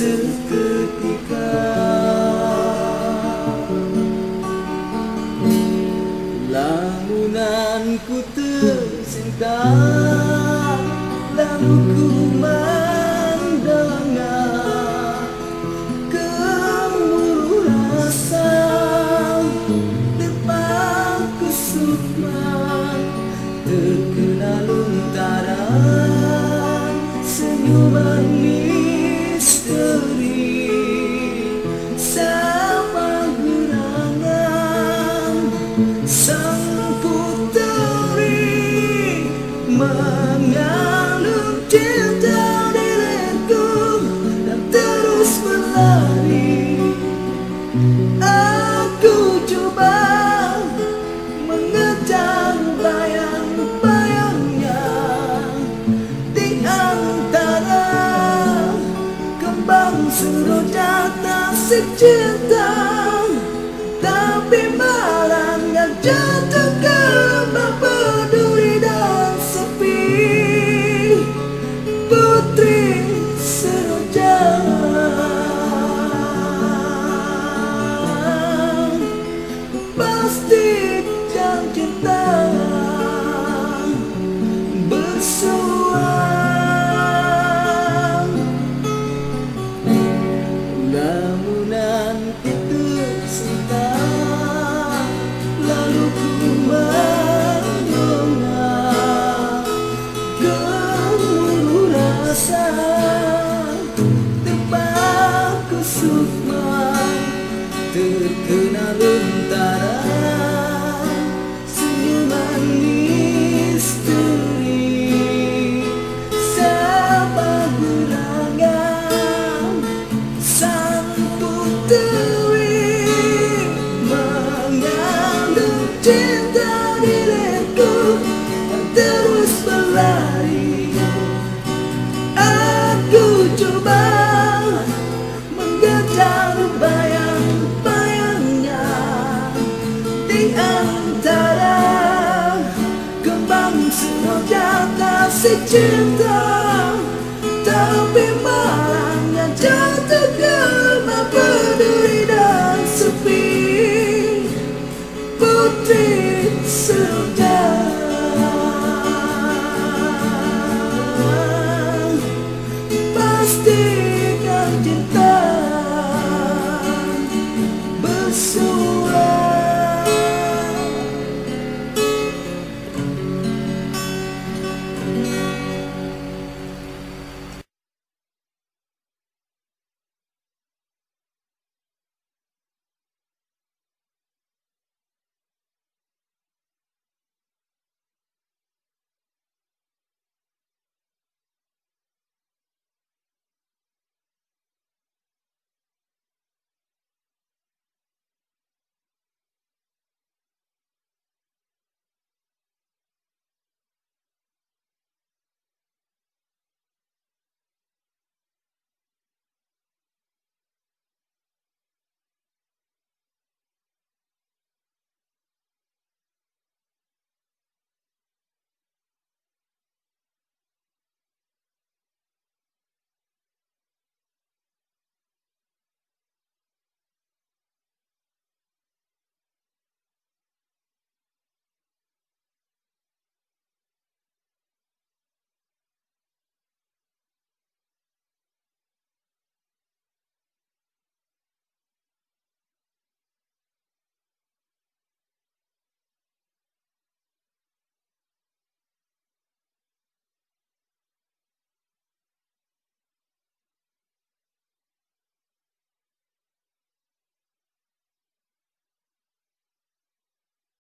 seketika. Lamunanku tersentak Lalu ku Mengandung cinta diriku Dan terus berlari. Aku coba mengejar bayang-bayangnya Di antara kembang seroja tasik cinta sukma Terkenal luntaran Senyuman misteri Siapa gerangan Sang puteri Mengandung cinta masih cinta tapi maaf